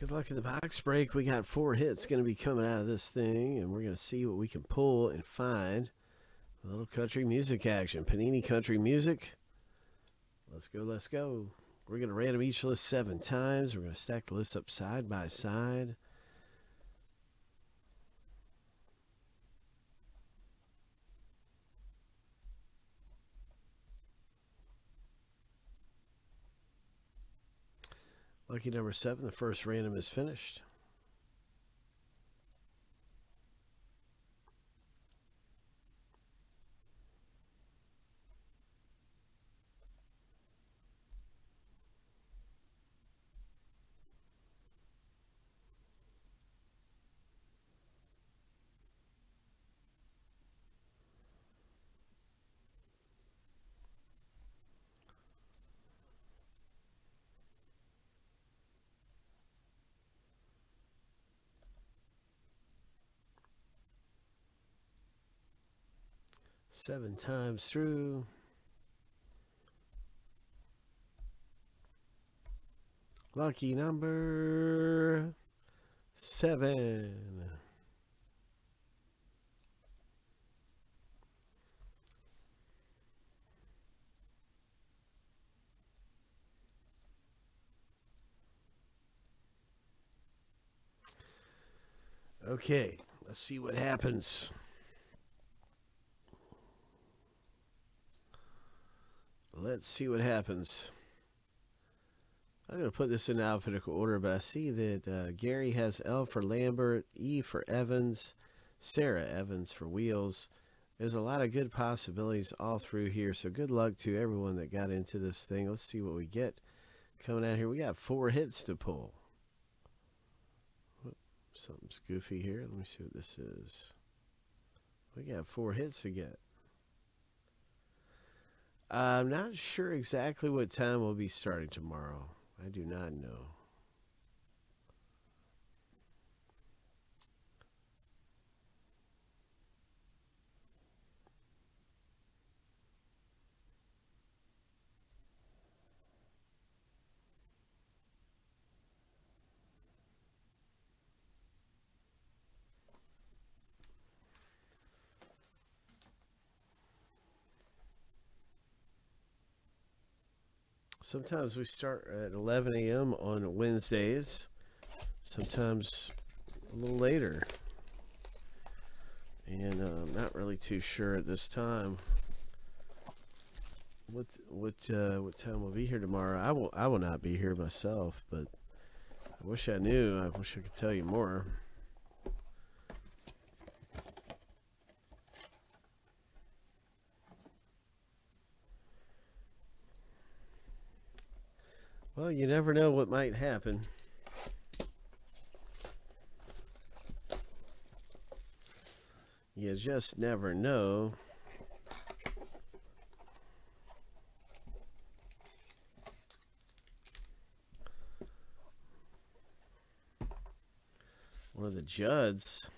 Good luck in the box break. We got four hits going to be coming out of this thing, and we're going to see what we can pull and find. A little country music action. Panini Country Music. Let's go, let's go. We're going to random each list seven times. We're going to stack the list up side by side. Lucky number seven, the first random is finished. Seven times through. Lucky number seven. Okay, let's see what happens. Let's see what happens. I'm going to put this in alphabetical order, but I see that uh, Gary has L for Lambert, E for Evans, Sara Evans for Wheels. There's a lot of good possibilities all through here, so good luck to everyone that got into this thing. Let's see what we get coming out here. We got four hits to pull. Something's goofy here. Let me see what this is. We got four hits to get. I'm not sure exactly what time we'll be starting tomorrow. I do not know. Sometimes we start at 11 a.m. on Wednesdays, sometimes a little later. And uh, I'm not really too sure at this time what what uh, what time we'll be here tomorrow. I will I will not be here myself, but I wish I knew. I wish I could tell you more. Well, you never know what might happen. You just never know. One of the Judds.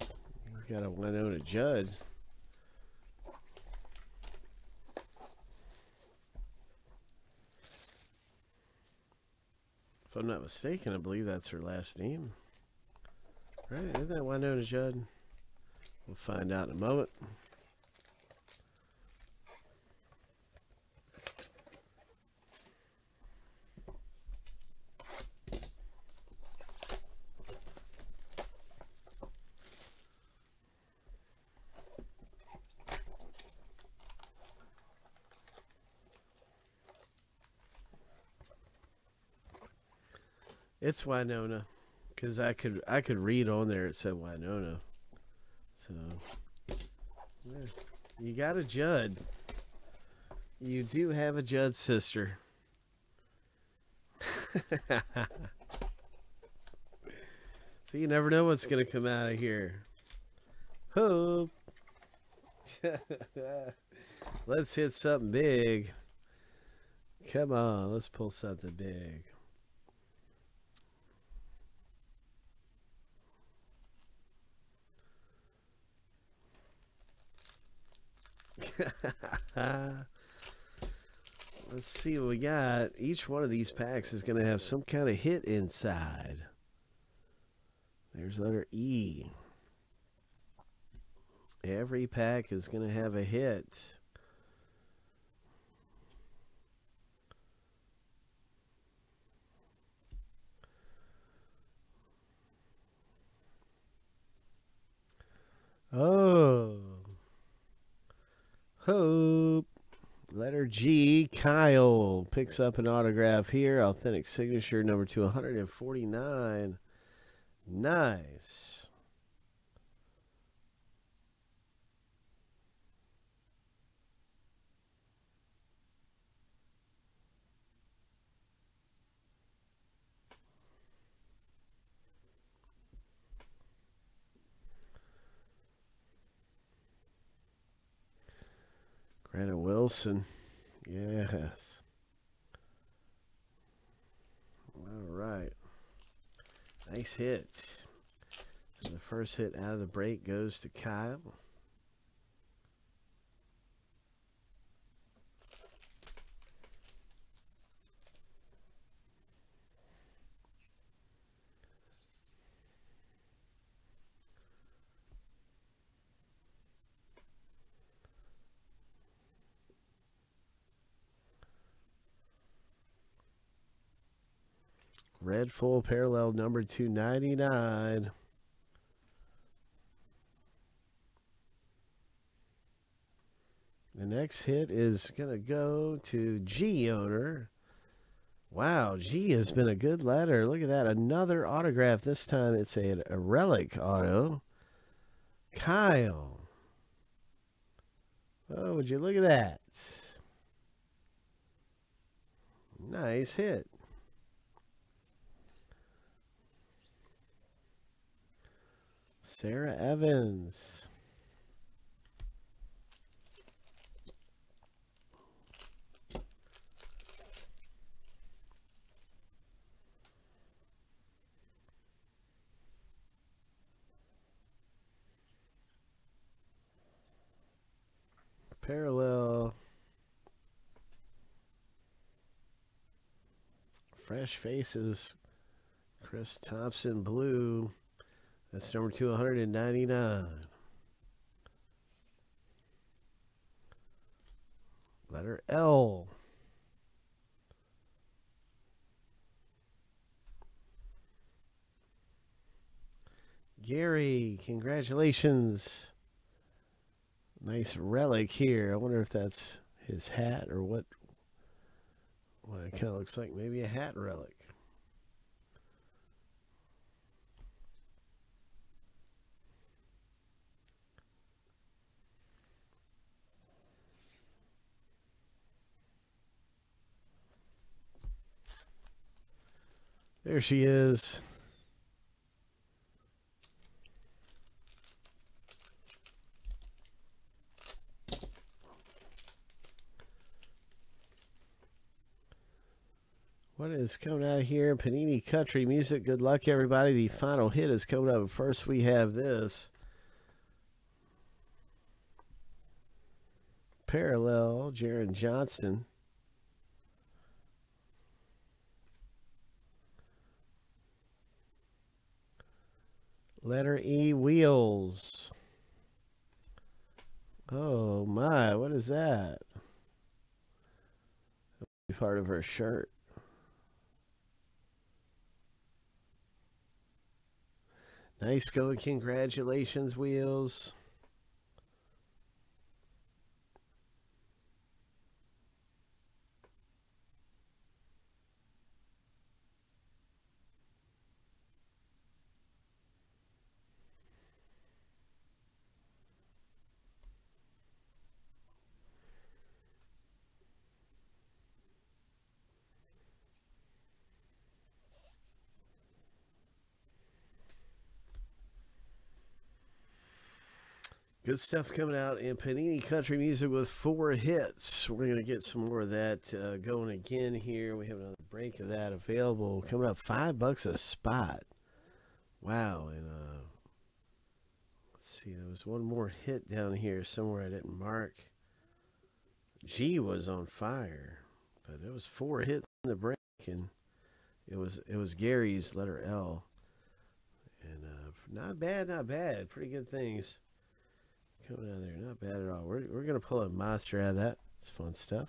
You got a Wynonna Judd. If I'm not mistaken, I believe that's her last name. Right? Isn't that Wynonna Judd? We'll find out in a moment. It's Wynonna, because I could I could read on there it said Wynonna, so yeah. you got a Judd. You do have a Judd sister. so you never know what's gonna come out of here. Hope. let's hit something big. Come on, let's pull something big. Let's see what we got. Each one of these packs is going to have some kind of hit inside. There's letter E. Every pack is going to have a hit. Oh. Hope. Letter G. Kyle picks up an autograph here. Authentic signature number 249. Nice. Brandon Wilson. Yes. All right. Nice hit. So the first hit out of the break goes to Kyle. Red full parallel number 299. The next hit is going to go to G owner. Wow, G has been a good letter. Look at that. Another autograph. This time it's a, a relic auto. Kyle. Oh, would you look at that? Nice hit. Sara Evans. Parallel. Fresh Faces. Chris Thompson Blue. That's number 299. Letter L. Gary, congratulations. Nice relic here. I wonder if that's his hat or what. Well, it kind of looks like maybe a hat relic. There she is. What is coming out of here? Panini Country Music. Good luck, everybody. The final hit is coming up. First, we have this. Parallel, Jaron Johnston. Letter E, wheels. Oh my, what is that? Part of her shirt. Nice going. Congratulations, Wheels. Good stuff coming out in Panini Country Music with four hits. We're going to get some more of that uh, going again here. We have another break of that available. Coming up, five bucks a spot. Wow. And uh, let's see, there was one more hit down here somewhere I didn't mark. G was on fire. But there was four hits in the break, and it was it was Gary's letter L. And uh, not bad, not bad. Pretty good things coming out of there. Not bad at all. We're we're gonna pull a monster out of that. It's fun stuff.